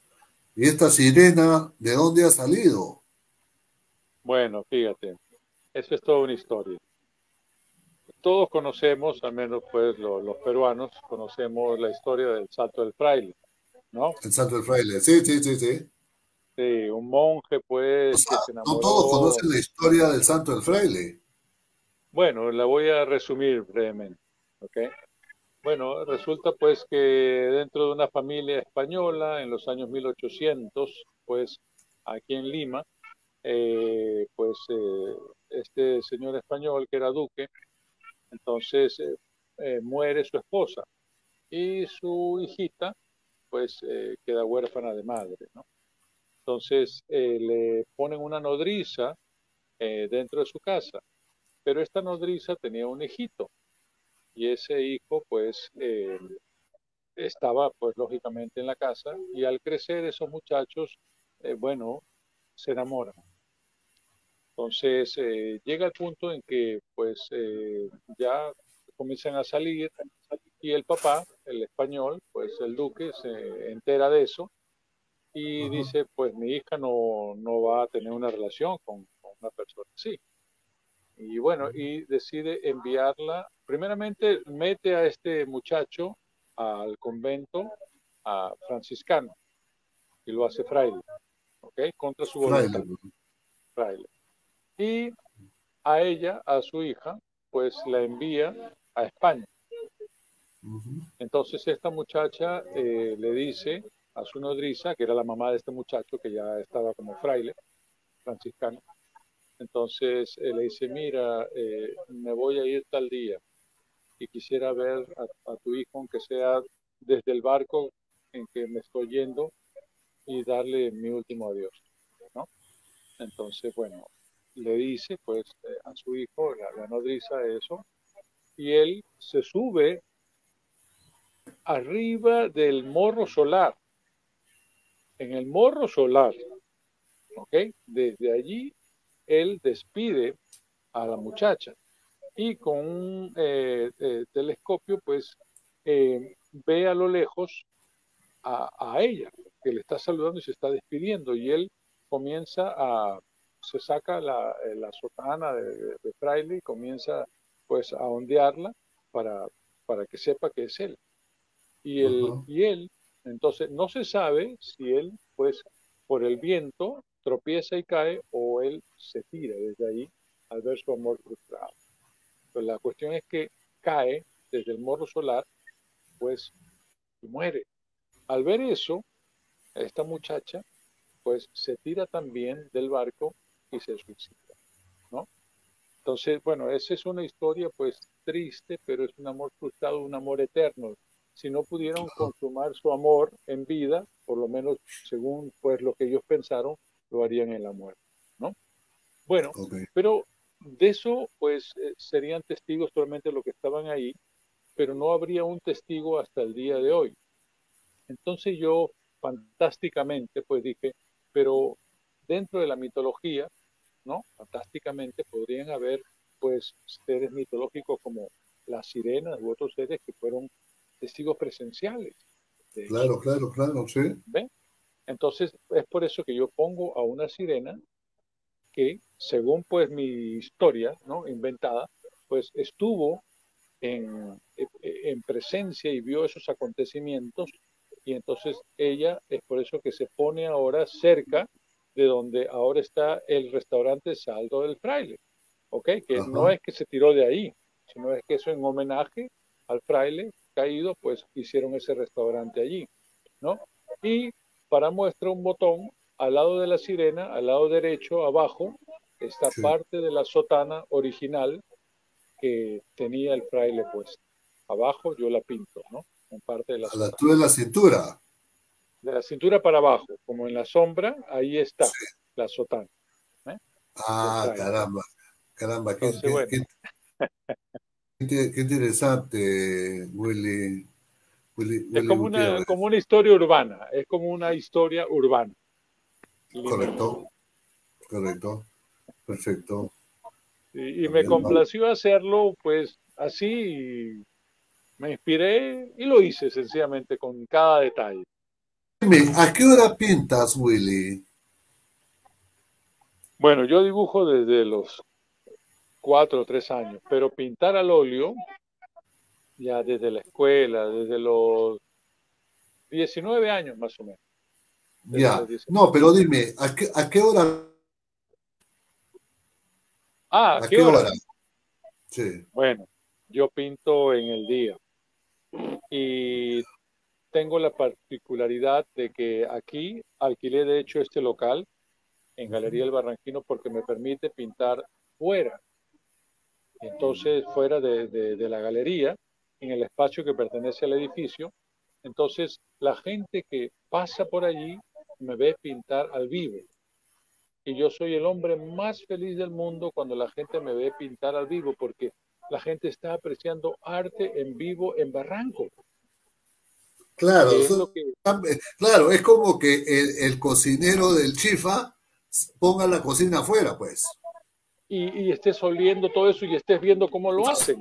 ¿y esta sirena de dónde ha salido? Bueno, fíjate, eso es toda una historia todos conocemos, al menos pues los, peruanos, conocemos la historia del Salto del Fraile, ¿no? El Salto del Fraile, sí, sí, sí, sí. Sí, un monje pues que se enamoró. No todos conocen la historia del Santo del Fraile. Bueno, la voy a resumir brevemente, ¿ok? Bueno, resulta pues que dentro de una familia española en los años 1800, pues aquí en Lima, eh, pues eh, este señor español que era duque, entonces eh, eh, muere su esposa y su hijita pues eh, queda huérfana de madre, ¿no? Entonces le ponen una nodriza dentro de su casa, pero esta nodriza tenía un hijito y ese hijo pues estaba pues lógicamente en la casa y al crecer esos muchachos, bueno, se enamoran entonces eh, llega el punto en que pues eh, ya comienzan a salir y el papá, el español, pues el duque se entera de eso y dice pues mi hija no, no, va a tener una relación con, una persona así. Y bueno, y decide enviarla, primeramente mete a este muchacho al convento a franciscano y lo hace fraile, ¿ok? Contra su voluntad. fraile y a ella, a su hija, pues la envía a España. Entonces esta muchacha eh, le dice a su nodriza, que era la mamá de este muchacho que ya estaba como fraile franciscano, entonces eh, le dice, mira, eh, me voy a ir tal día y quisiera ver a, tu hijo, aunque sea desde el barco en que me estoy yendo, y darle mi último adiós. ¿no? Entonces, bueno, le dice pues eh, a su hijo, la, nodriza, eso, y él se sube arriba del morro solar. En el morro solar, ¿ok? Desde allí él despide a la muchacha y con un eh, eh, telescopio pues ve a lo lejos a, ella, que le está saludando y se está despidiendo y él comienza a, se saca la, la sotana de, de, fraile y comienza pues a ondearla para, para que sepa que es él. Y, el, y él, entonces, no se sabe si él, pues, por el viento tropieza y cae o él se tira desde ahí al ver su amor frustrado. Pues la cuestión es que cae desde el morro solar, pues, y muere. Al ver eso, esta muchacha, pues, se tira también del barco y se suicida, ¿no? Entonces, bueno, esa es una historia, pues, triste, pero es un amor frustrado, un amor eterno. Si no pudieron consumar su amor en vida, por lo menos según pues lo que ellos pensaron, lo harían en la muerte, ¿no? Bueno, pero de eso pues eh, serían testigos solamente los que estaban ahí, pero no habría un testigo hasta el día de hoy. Entonces yo fantásticamente pues dije, pero dentro de la mitología, ¿no? Fantásticamente podrían haber pues seres mitológicos como las sirenas u otros seres que fueron testigos presenciales. Claro, claro, claro, sí. ¿Ven? Entonces es por eso que yo pongo a una sirena que, según pues mi historia, ¿no? Inventada, pues estuvo en, en presencia y vio esos acontecimientos y entonces ella es por eso que se pone ahora cerca de donde ahora está el restaurante Saldo del Fraile. ¿ok? Que no es que se tiró de ahí, sino es que eso en homenaje al fraile caído, pues hicieron ese restaurante allí, ¿no? Y para muestra un botón al lado de la sirena, al lado derecho, abajo, está parte de la sotana original que tenía el fraile puesto. Abajo yo la pinto, ¿no? En parte de la, a la altura de la cintura. De la cintura para abajo, como en la sombra, ahí está la sotana. ¿eh? Ah, caramba. Caramba, qué, interesante, Willy. es como una, como una historia urbana, es como una historia urbana. Correcto, correcto, perfecto. Y, me complació hacerlo, pues así, me inspiré y lo hice sencillamente con cada detalle. ¿A qué hora pintas, Willy? Bueno, yo dibujo desde los cuatro o tres años, pero pintar al óleo, ya desde la escuela, desde los 19 años más o menos. Ya, no, pero dime, ¿a qué, a qué hora? Ah, ¿a, qué, hora? Sí. Bueno, yo pinto en el día y tengo la particularidad de que aquí alquilé de hecho este local en Galería El Barranquino porque me permite pintar fuera entonces fuera de, la galería, en el espacio que pertenece al edificio. Entonces la gente que pasa por allí me ve pintar al vivo. Y yo soy el hombre más feliz del mundo cuando la gente me ve pintar al vivo, porque la gente está apreciando arte en vivo en Barranco. Claro, es claro, es como que el, el, cocinero del chifa ponga la cocina afuera, pues y, estés oliendo todo eso y estés viendo cómo lo hacen.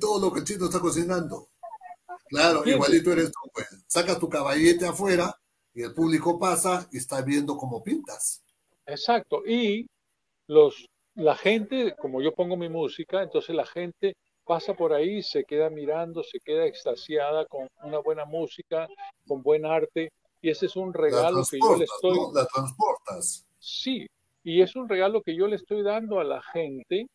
Todo lo que el chino está cocinando. Claro, igualito eres tú, pues. Sacas tu caballete afuera y el público pasa y está viendo cómo pintas. Exacto. Y los, la gente, como yo pongo mi música, entonces la gente pasa por ahí, se queda mirando, se queda extasiada con una buena música, con buen arte. Y ese es un regalo que yo le estoy. La transportas. Sí, y es un regalo que yo le estoy dando a la gente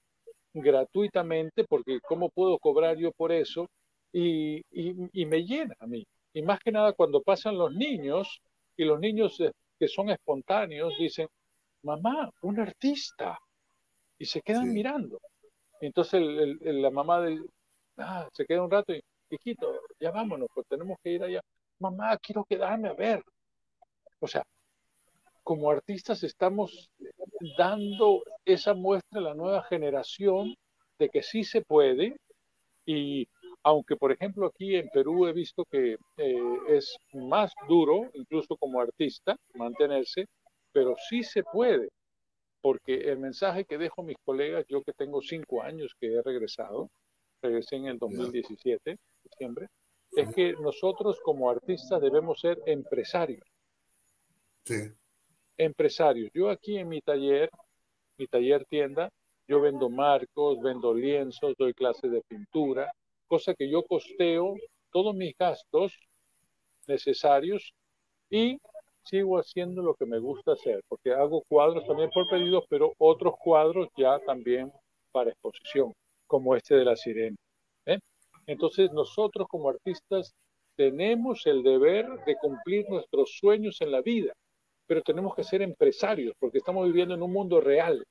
gratuitamente, porque ¿cómo puedo cobrar yo por eso? Y, y, me llena a mí. Y más que nada cuando pasan los niños, y los niños eh, que son espontáneos dicen, mamá, un artista. Y se quedan mirando. Entonces la mamá ah, se queda un rato y, hijito, ya vámonos, pues tenemos que ir allá. Mamá, quiero quedarme a ver. O sea, como artistas estamos dando esa muestra a la nueva generación de que sí se puede y aunque por ejemplo aquí en Perú he visto que eh, es más duro, incluso como artista, mantenerse, pero sí se puede, porque el mensaje que dejo a mis colegas, yo que tengo cinco años que he regresado, regresé en el 2017, diciembre, es que nosotros como artistas debemos ser empresarios. Sí. Empresarios. Yo aquí en mi taller, mi taller tienda, yo vendo marcos, vendo lienzos, doy clases de pintura, cosa que yo costeo todos mis gastos necesarios y sigo haciendo lo que me gusta hacer, porque hago cuadros también por pedidos, pero otros cuadros ya también para exposición, como este de la sirena. ¿eh? Entonces nosotros como artistas tenemos el deber de cumplir nuestros sueños en la vida, pero tenemos que ser empresarios, porque estamos viviendo en un mundo real,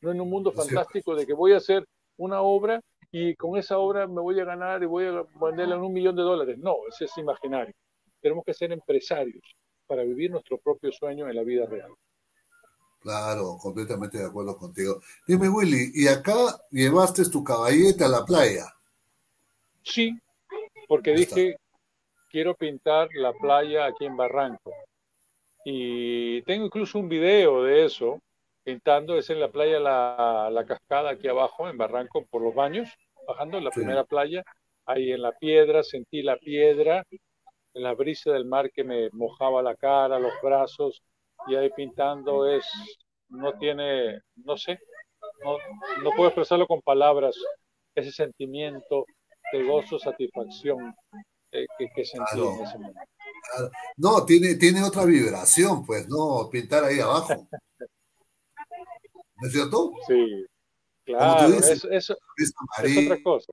no en un mundo fantástico de que voy a hacer una obra y con esa obra me voy a ganar y voy a venderla en un millón de dólares. No, ese es imaginario. Tenemos que ser empresarios para vivir nuestro propio sueño en la vida real. Claro, completamente de acuerdo contigo. Dime, Willy, ¿y acá llevaste tu caballete a la playa? Sí, porque dije, quiero pintar la playa aquí en Barranco. Y tengo incluso un video de eso, pintando, es en la playa la, la cascada aquí abajo, en Barranco, por los baños, bajando en la primera playa, ahí en la piedra, sentí la piedra, en la brisa del mar que me mojaba la cara, los brazos, y ahí pintando es, no tiene, no sé, no, no puedo expresarlo con palabras, ese sentimiento de gozo, satisfacción eh, que, sentí en ese momento. No, tiene, tiene otra vibración, pues, ¿no? Pintar ahí abajo. ¿No es cierto? Sí, claro, eso, es otra cosa.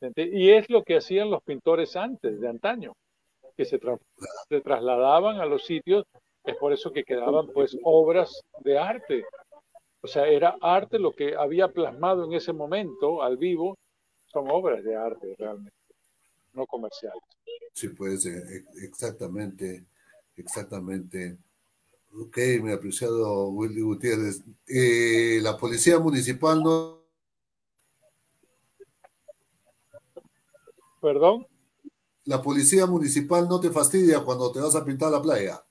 Y es lo que hacían los pintores antes, de antaño, que se, se, trasladaban a los sitios, es por eso que quedaban pues obras de arte. O sea, era arte lo que había plasmado en ese momento al vivo, son obras de arte realmente, no comerciales. Sí, pues eh, exactamente, exactamente. Ok, mi apreciado Willy Gutiérrez. Eh, la policía municipal no ¿Perdón? La policía municipal no te fastidia cuando te vas a pintar la playa.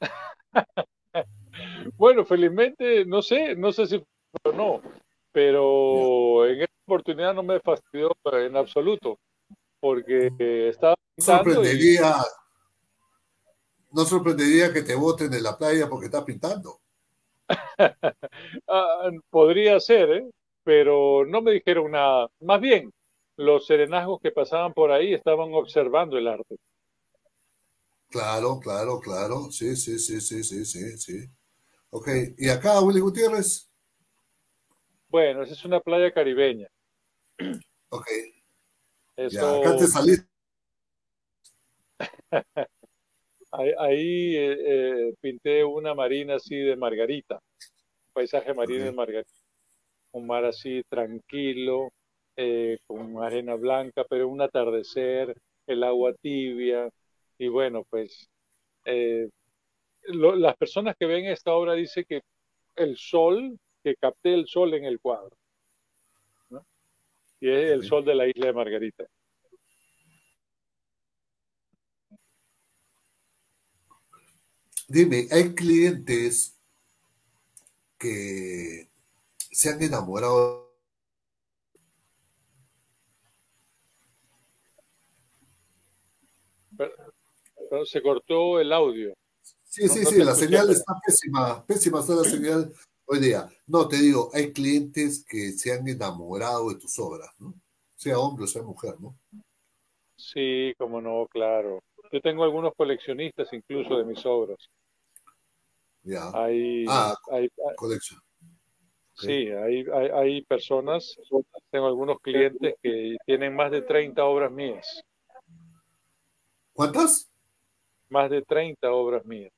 bueno, felizmente, no sé, no sé si o no, pero en esta oportunidad no me fastidió en absoluto, porque estaba sorprendería, no sorprendería que te boten en la playa porque estás pintando. Ah, podría ser, ¿eh? pero no me dijeron nada. Más bien, los serenazgos que pasaban por ahí estaban observando el arte. Claro, claro, claro. Sí, sí, sí, sí, sí, sí, sí. Ok, ¿y acá, Willy Gutiérrez? Bueno, esa es una playa caribeña. Ok. Ya, acá te saliste. ahí, eh, eh, pinté una marina así de Margarita, un paisaje marino de Margarita, un mar así tranquilo, eh, con arena blanca, pero un atardecer, el agua tibia, y bueno, pues eh, las personas que ven esta obra dicen que el sol, que capté el sol en el cuadro, y es el sol de la isla de Margarita. Dime, hay clientes que se han enamorado Pero, se cortó el audio. Sí, sí, sí, la señal está pésima, pésima está la señal hoy día. No, te digo, hay clientes que se han enamorado de tus obras, ¿no? Sea hombre o sea mujer, ¿no? Sí, como no, claro. Yo tengo algunos coleccionistas incluso de mis obras. Ya. Hay, ah, hay, colección. Sí, hay, hay, hay, personas, tengo algunos clientes que tienen más de 30 obras mías. ¿Cuántas? Más de 30 obras mías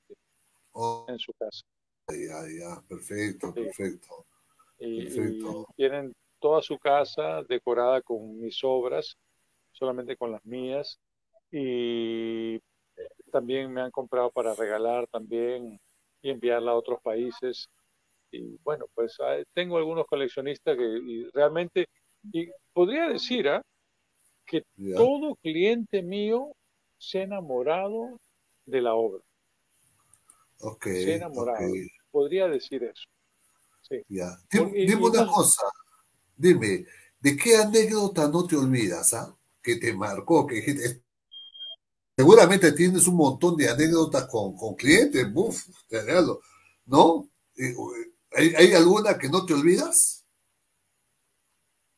oh. en su casa. Ya, ya, perfecto, perfecto. Y, tienen toda su casa decorada con mis obras, solamente con las mías. Y también me han comprado para regalar también y enviarla a otros países. Y bueno, pues ah, tengo algunos coleccionistas que realmente, y podría decir ¿ah? que todo cliente mío se ha enamorado de la obra. Okay, se enamorado. Podría decir eso. Sí. Ya. Dime, una cosa, dime, ¿de qué anécdota no te olvidas, ah? Que te marcó, que seguramente tienes un montón de anécdotas con, con clientes, buf, ¿no? Eh, ¿Hay, ¿Hay alguna que no te olvidas?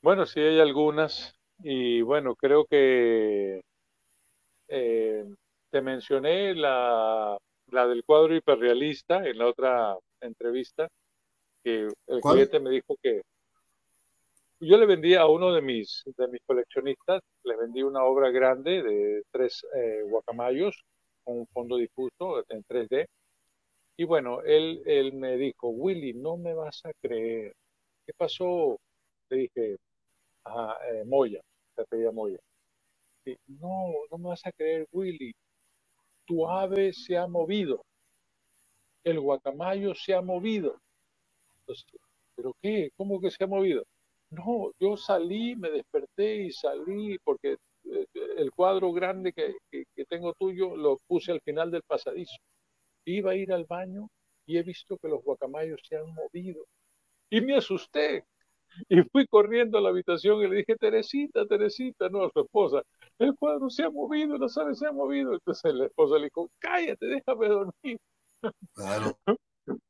Bueno, sí hay algunas y bueno, creo que eh, te mencioné la, la, del cuadro hiperrealista en la otra entrevista, que el cliente me dijo que yo le vendí a uno de mis, de mis coleccionistas, le vendí una obra grande de tres eh, guacamayos con un fondo difuso en 3D. Y bueno, él, él me dijo, Willy, no me vas a creer. ¿Qué pasó? Le dije, a eh, Moya, se pedía Moya. no, no me vas a creer, Willy. Tu ave se ha movido. El guacamayo se ha movido. ¿pero qué? ¿Cómo que se ha movido? No, yo salí, me desperté y salí porque eh, el cuadro grande que, que, tengo tuyo lo puse al final del pasadizo. Iba a ir al baño y he visto que los guacamayos se han movido. Y me asusté. Y fui corriendo a la habitación y le dije, Teresita, Teresita, no a su esposa, el cuadro se ha movido, no sabe, se ha movido. Entonces la esposa le dijo, cállate, déjame dormir. Claro.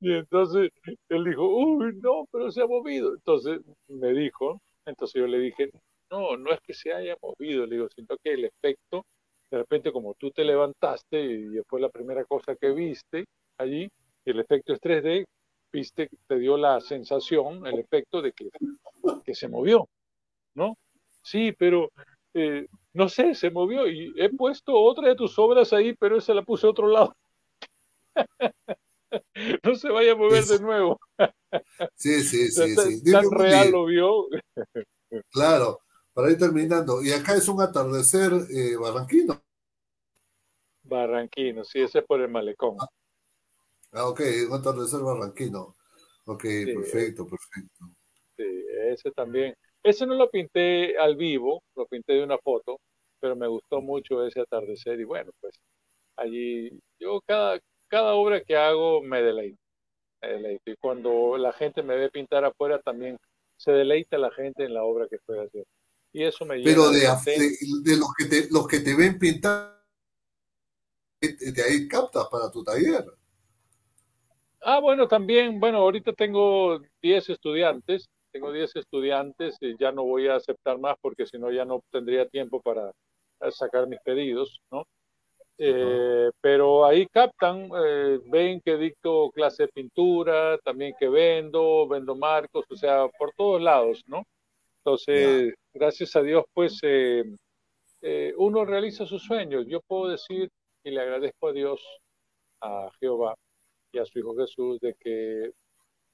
Y entonces él dijo, uy, no, pero se ha movido. Entonces me dijo, entonces yo le dije, no, no es que se haya movido, le digo, siento que el efecto, de repente como tú te levantaste y después la primera cosa que viste allí, el efecto es 3D, viste, te dio la sensación, el efecto de que, que se movió, ¿no? Sí, pero eh, no sé, se movió y he puesto otra de tus obras ahí, pero esa la puse a otro lado. no se vaya a mover de nuevo. Sí, sí, sí. sí. Tan real lo vio. Claro, para ir terminando. Y acá es un atardecer eh, barranquino. Barranquino, sí, ese es por el malecón. Ah, ah ok, un atardecer barranquino. Ok, perfecto, perfecto. Sí, ese también. Ese no lo pinté al vivo, lo pinté de una foto, pero me gustó mucho ese atardecer y bueno, pues allí yo cada, cada obra que hago me deleito, Y cuando la gente me ve pintar afuera, también se deleita la gente en la obra que estoy haciendo. Y eso me Pero de, de, los, que te, los que te ven pintar, de ahí captas para tu taller. Ah, bueno, también, bueno, ahorita tengo 10 estudiantes, tengo 10 estudiantes y ya no voy a aceptar más porque si no ya no tendría tiempo para sacar mis pedidos, ¿no? Eh, pero ahí captan, eh, ven que dicto clase de pintura, también que vendo, vendo marcos, o sea, por todos lados, ¿no? Entonces, gracias a Dios, pues eh, uno realiza sus sueños. Yo puedo decir y le agradezco a Dios, a Jehová y a su Hijo Jesús, de que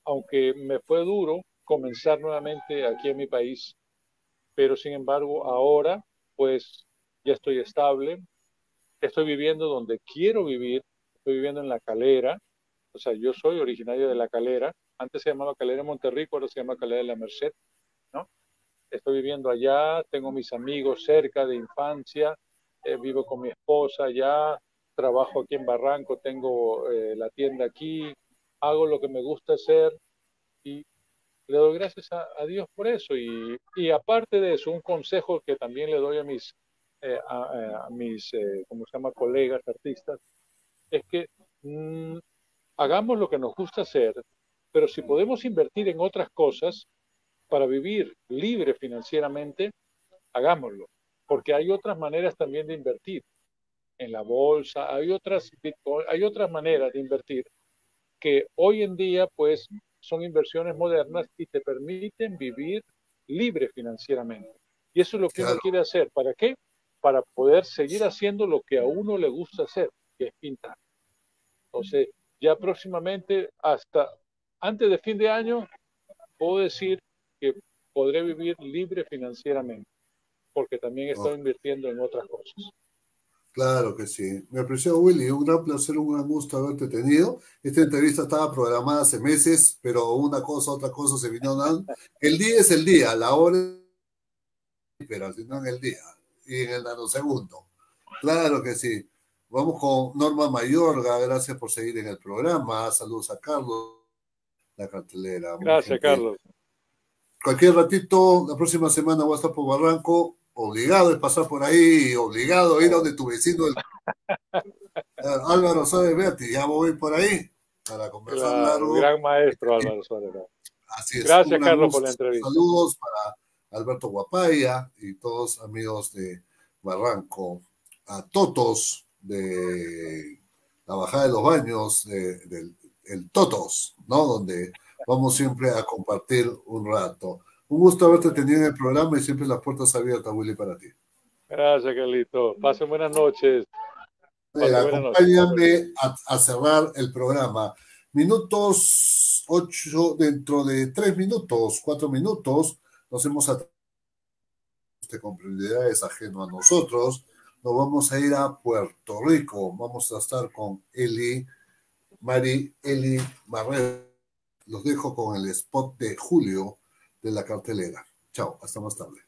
aunque me fue duro comenzar nuevamente aquí en mi país, pero sin embargo ahora, pues ya estoy estable, estoy viviendo donde quiero vivir, estoy viviendo en La Calera, o sea, yo soy originario de La Calera, antes se llamaba Calera Monterrico, ahora se llama Calera de la Merced, ¿no? Estoy viviendo allá, tengo mis amigos cerca de infancia, eh, vivo con mi esposa allá, trabajo aquí en Barranco, tengo eh, la tienda aquí, hago lo que me gusta hacer y le doy gracias a, Dios por eso. Y, aparte de eso, un consejo que también le doy a mis eh, a, mis, eh, como se llama?, colegas, artistas, es que mm, hagamos lo que nos gusta hacer, pero si podemos invertir en otras cosas para vivir libre financieramente, hagámoslo, porque hay otras maneras también de invertir en la bolsa, hay otras, hay otras maneras de invertir que hoy en día pues son inversiones modernas y te permiten vivir libre financieramente. Y eso es lo que uno quiere hacer. ¿Para qué? para poder seguir haciendo lo que a uno le gusta hacer, que es pintar. Entonces, ya próximamente, hasta antes de fin de año, puedo decir que podré vivir libre financieramente, porque también estoy invirtiendo en otras cosas. Claro que sí. Me aprecio, Willy. Un gran placer, un gran gusto haberte tenido. Esta entrevista estaba programada hace meses, pero una cosa, otra cosa se vino dando. El día es el día, la hora pero si no en el día y en el nanosegundo. Claro que sí. Vamos con Norma Mayorga, gracias por seguir en el programa. Saludos a Carlos, la cartelera. Gracias, Carlos. Cualquier ratito, la próxima semana voy a estar por Barranco. Obligado de pasar por ahí, obligado a ir a donde tu vecino, el... Álvaro Suárez Beati, ya voy por ahí para conversar largo. Gran maestro Álvaro Suárez. Así es. Gracias, Carlos, por la entrevista. Saludos para Alberto Guapaya y todos amigos de Barranco, a Totos de la Bajada de los Baños, del el Totos, ¿no? Donde vamos siempre a compartir un rato. Un gusto haberte tenido en el programa y siempre las puertas abiertas, Willy, para ti. Gracias, Carlito. Pasen buenas noches. acompáñame a, cerrar el programa. Minutos ocho, dentro de tres minutos, cuatro minutos, nos hemos este con prioridades ajeno a nosotros. Nos vamos a ir a Puerto Rico. Vamos a estar con Eli, Mari Eli Marrero. Los dejo con el spot de Julio de la cartelera. Chao, hasta más tarde.